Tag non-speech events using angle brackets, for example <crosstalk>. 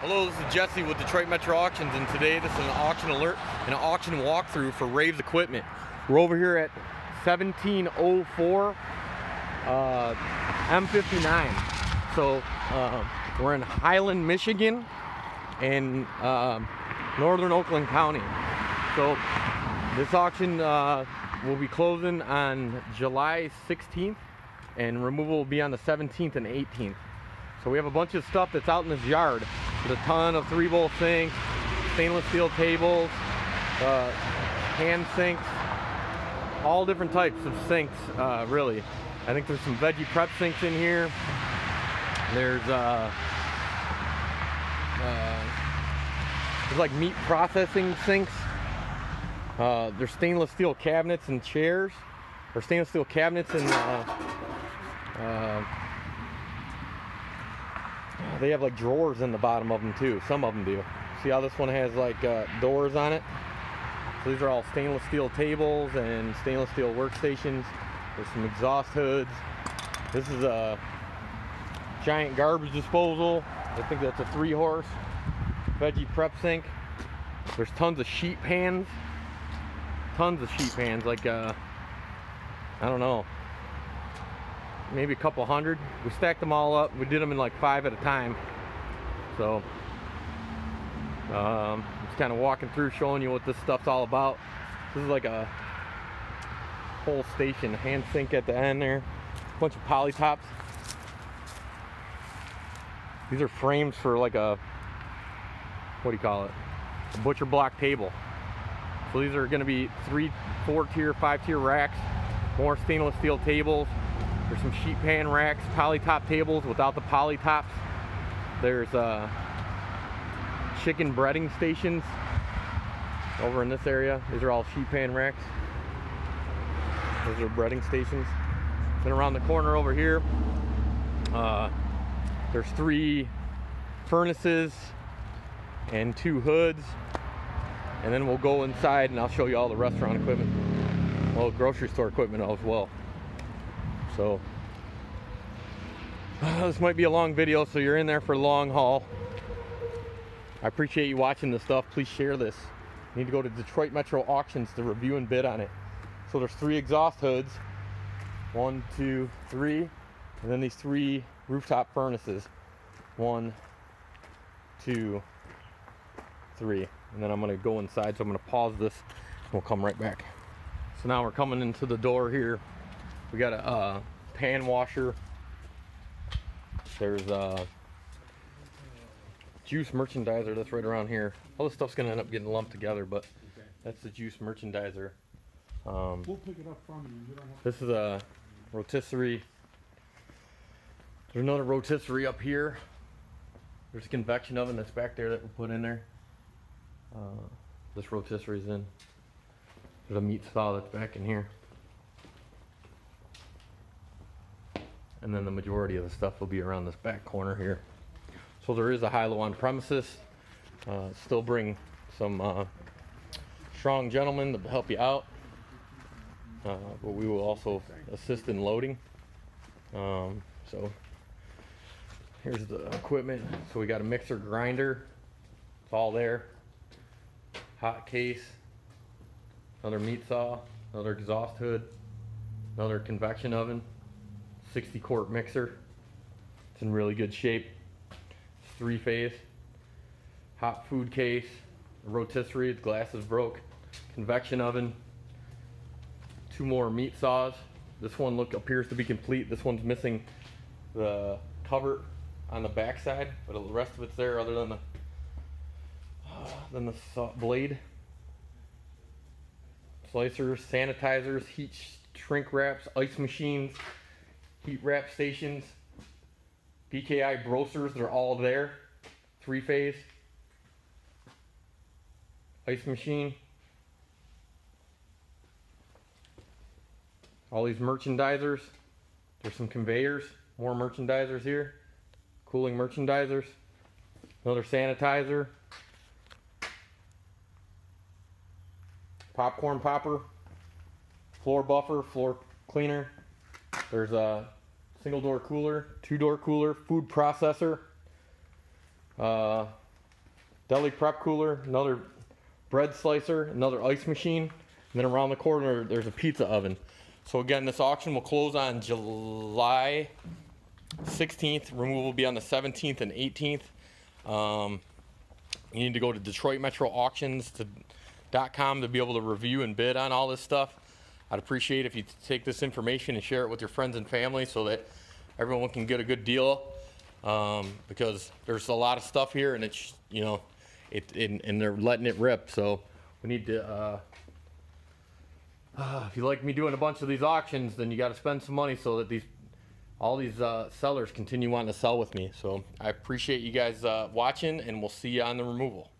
Hello, this is Jesse with Detroit Metro Auctions, and today this is an auction alert and an auction walkthrough for Raves Equipment. We're over here at 1704 uh, M59. So uh, we're in Highland, Michigan, in uh, northern Oakland County. So this auction uh, will be closing on July 16th, and removal will be on the 17th and 18th. So we have a bunch of stuff that's out in this yard with a ton of three bowl sinks, stainless steel tables, uh, hand sinks, all different types of sinks, uh, really. I think there's some veggie prep sinks in here. There's uh, uh, there's like meat processing sinks. Uh, there's stainless steel cabinets and chairs, or stainless steel cabinets and uh, they have like drawers in the bottom of them too. Some of them do. See how this one has like uh, doors on it? So these are all stainless steel tables and stainless steel workstations. There's some exhaust hoods. This is a giant garbage disposal. I think that's a three horse veggie prep sink. There's tons of sheet pans. Tons of sheet pans, like uh, I don't know, maybe a couple hundred. We stacked them all up. We did them in like five at a time. So, um, just kind of walking through showing you what this stuff's all about. This is like a whole station, hand sink at the end there, a bunch of poly tops. These are frames for like a, what do you call it? A butcher block table. So these are gonna be three, four tier, five tier racks, more stainless steel tables, there's some sheet pan racks, poly top tables without the poly tops. There's uh, chicken breading stations over in this area. These are all sheet pan racks. Those are breading stations. Then around the corner over here, uh, there's three furnaces and two hoods. And then we'll go inside and I'll show you all the restaurant equipment. Well, grocery store equipment as well. So <sighs> this might be a long video, so you're in there for a long haul. I appreciate you watching this stuff. Please share this. You need to go to Detroit Metro Auctions to review and bid on it. So there's three exhaust hoods. One, two, three. And then these three rooftop furnaces. One, two, three. And then I'm gonna go inside, so I'm gonna pause this. We'll come right back. So now we're coming into the door here we got a uh, pan washer. There's a juice merchandiser that's right around here. All this stuff's gonna end up getting lumped together, but that's the juice merchandiser. Um, We'll pick it up from you. You this is a rotisserie. There's another rotisserie up here. There's a convection oven that's back there that we put in there. Uh, this rotisserie's in. There's a meat saw that's back in here. And then the majority of the stuff will be around this back corner here. So there is a high-low on premises. Uh, still bring some uh, strong gentlemen to help you out, uh, but we will also assist in loading. Um, so here's the equipment. So we got a mixer grinder. It's all there. Hot case. Another meat saw. Another exhaust hood. Another convection oven. 60 quart mixer. It's in really good shape. It's three phase. Hot food case, rotisserie, the glass is broke. Convection oven. Two more meat saws. This one look appears to be complete. This one's missing the cover on the back side, but the rest of it's there other than the than the saw blade. Slicers, sanitizers, heat shrink wraps, ice machines, heat wrap stations, PKI broasters, they're all there. Three phase. Ice machine. All these merchandisers. There's some conveyors, more merchandisers here. Cooling merchandisers. Another sanitizer. Popcorn popper. Floor buffer, floor cleaner. There's a single door cooler, two door cooler, food processor, uh, deli prep cooler, another bread slicer, another ice machine, and then around the corner there's a pizza oven. So again, this auction will close on July 16th. Removal will be on the 17th and 18th. Um, you need to go to Detroit Metro Auctions to .com to be able to review and bid on all this stuff. I'd appreciate if you take this information and share it with your friends and family so that everyone can get a good deal. Um, because there's a lot of stuff here and it's you know it and, and they're letting it rip. So we need to. Uh, uh, if you like me doing a bunch of these auctions, then you got to spend some money so that these all these uh, sellers continue wanting to sell with me. So I appreciate you guys uh, watching, and we'll see you on the removal.